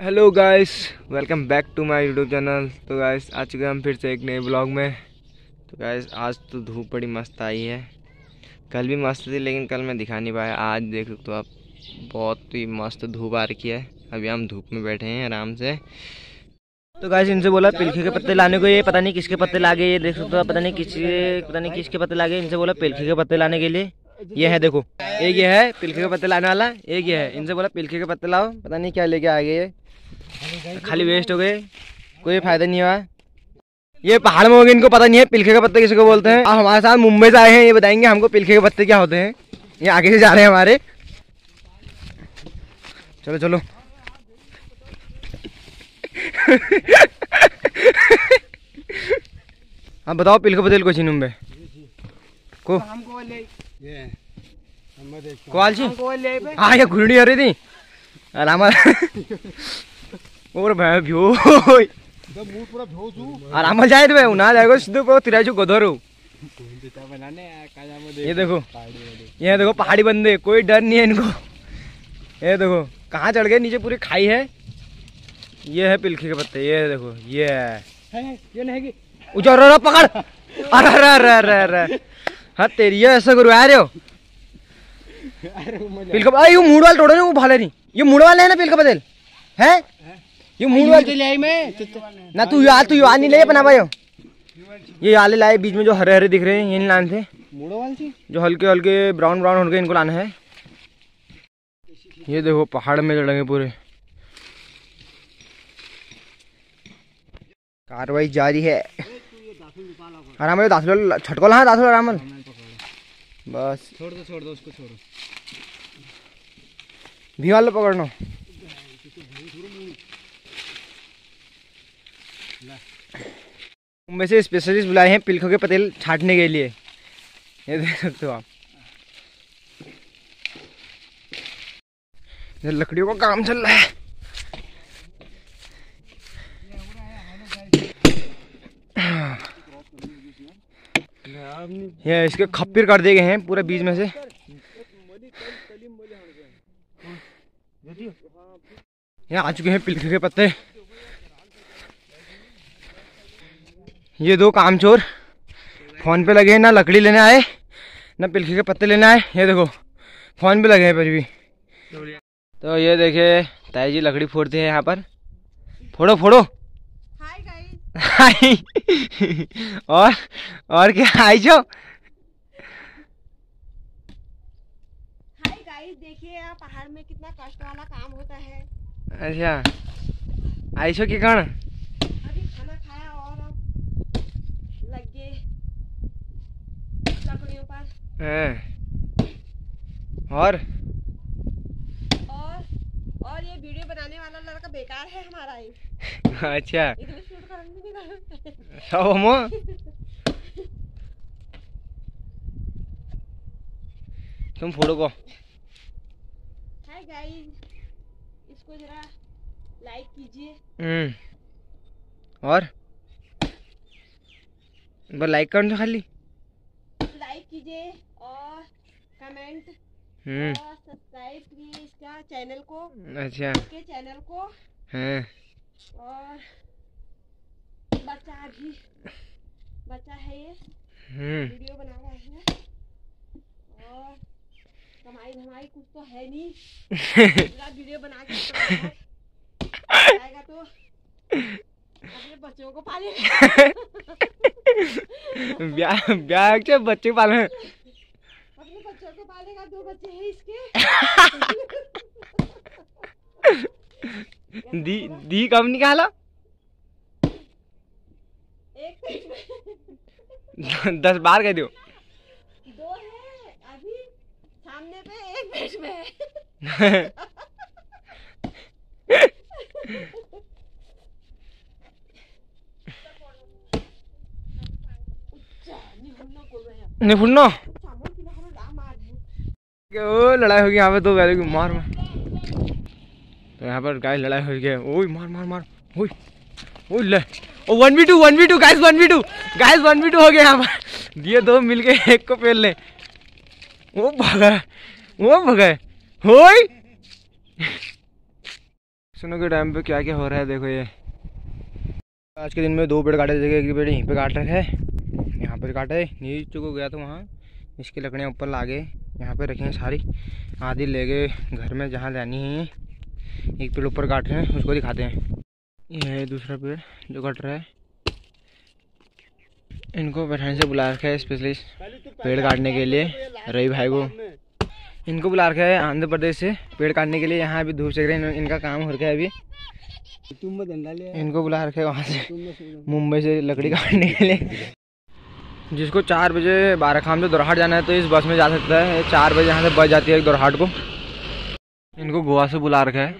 Hello guys welcome back to my YouTube channel तो guys आ चुके हम फिर से एक नए ब्लॉग में। तो गाइस आज तो धूप बड़ी मस्त आई है। कल भी मस्त थी, लेकिन कल मैं दिखा नहीं पाया। आज देख सकते हो आप, बहुत ही मस्त धूप आ रखी है। अभी हम धूप में बैठे हैं आराम से। तो गाइस इनसे बोला पिलखे के पत्ते लाने को, ये पता नहीं किसके पत्ते लागे, ये देख सकते हो पता नहीं किसके पता नहीं किसके पत्ते लागे। इनसे बोला पिलखे के पत्ते लाने के लिए। ये है देखो, एक ये है पिलखे के पत्ते लाने वाला, एक ये है। इनसे बोला पिलखे के पत्ते लाओ, पता नहीं क्या लेके आ गए ये खाली वेस्ट हो गए। कोई फ़ायदा नहीं हुआ ये पहाड़ में हो गए इनको पता नहीं है पिलखे के पत्ते किसको बोलते हैं। आप हमारे साथ मुंबई से आए हैं ये बताएँगे हमको पिलखे के पत्ते क्या होते हैं। ये आगे से जा रहे हैं हमारे। चलो चलो। हाँ बताओ पिलखे पतेल को छीनूं बे को छी हाँ ये घुरड़ी हो रही थी। आराम और भाई भ्यो आराम जाए तो ना जाएगा सीधे को तिरा तिराजू गोधरो ये देखो ये देखो पहाड़ी बंदे कोई डर नहीं है इनको। ये देखो कहाँ चढ़ गए? नीचे पूरी खाई है। ये है पिलखी के पत्ते ये देखो ये है। उजर रहा पकड़। अरे अरे अरे अरे अरे। हाँ तेरी ये ऐसा करो आ रहे हो? अरे ये मूड वाले तोड़ो ना वो भाले नहीं। ये मूड वाले है ना पिलका पटेल? है? ये मूड वाले ना तू यार तू यार नहीं ले अपना भाई ये आले लाए बीच में जो हरे हरे दिख रहे हैं ये नहीं लाने थे। जो हल्के हल्के ब्राउन ब्राउन हो गए इनको लाना है। ये देखो पहाड़ में चढ़ेंगे पूरे। कार्रवाई जारी है। आराम से दाखिल छटको हाँ दाखिल आराम बस। छोड़ दो छोड़ दो उसको छोड़ो। भी वाले पकड़ना। मुंबई से स्पेशलिस्ट बुलाए हैं पिलखों के पतेल छाटने के लिए। ये देख सकते हो आप। ये लकड़ियों का काम चल रहा है। ये इसके खप्पीर कर दिए गए हैं पूरे बीच में से। यहाँ आ चुके हैं पिलखे के पत्ते। ये दो कामचोर। फ़ोन पे लगे हैं ना लकड़ी लेने आए ना पिलखे के पत्ते लेने आए। ये देखो फ़ोन पे लगे हैं पर भी। तो ये देखे ताई जी लकड़ी फोड़ते हैं यहाँ पर। फोड़ो फोड़ो। हाय हाय और और क्या? आई जो। देखिए पहाड़ में कितना कष्ट वाला काम होता है। अच्छा। आई छो के कण अभी खाना खाया और अब लग गए लकड़ियों पर हैं। और? और और ये वीडियो बनाने वाला लड़का बेकार है हमारा ही अच्छा। सब हम तुम फोड़ो को। हाय गाइस इसको जरा लाइक कीजिए। हम्म। और? लाइक करना खाली। लाइक कीजिए और कमेंट हम्म। और सब्सक्राइब कीजिए इसका चैनल को अच्छा। इसके चैनल को। हैं। और बच्चा भी बच्चा है ये। हम्म। वीडियो बना रहा है। और कमाई धमाई कुछ तो है नहीं। पूरा वीडियो बना के आएगा तो अपने बच्चों को पाले। ब्याह ब्याह के बच्चे पाले अपने बच्चों को पालेगा दो बच्चे हैं इसके। दी दी कब निकाला? दस बार कह दो दो है अभी सामने पे एक में। है नहीं फुन्नो चावल की लहरों ला मार है ओ, लड़ाई होगी यहाँ पे दो गाय की मार मार। तो यहाँ पर गाय लड़ाई हो गई ओए, मार मार मार। ओए ओए, ले। ओ one V two one V two guys one V two guys one V two हो गया यहाँ पर। दिए दो मिलके एक को पेल ले वो भागा। वो भगा। होई सुनो, के टाइम पे क्या क्या हो रहा है, देखो ये। आज के दिन में दो पेड़ काटे थे, एक पेड़ यहीं पे काट रखे। यहाँ पर काटे नीचे को गया था वहाँ। इसकी लकड़ियाँ ऊपर ला गए यहाँ पे रखी हैं सारी। आधी ले गए घर में जहाँ जानी है एक पेड़ ऊपर काट रहे हैं उसको दिखाते हैं। ये है दूसरा पेड़ जो कट रहा है। इनको बैठाने से बुला रखा है स्पेशलिस्ट पेड़ काटने के लिए रवि भाई को। इनको बुला रखा है आंध्र प्रदेश से पेड़ काटने के लिए। यहाँ अभी धूप सेक रहे हैं इनका काम हो रखा है अभी। इनको बुला रखे वहाँ से मुंबई से लकड़ी काटने के लिए। जिसको चार बजे बारह खाम से दोरहाट जाना है तो इस बस में जा सकता है। चार बजे यहाँ से बस जाती है दोरहाट को। इनको गोवा से बुला रखा है।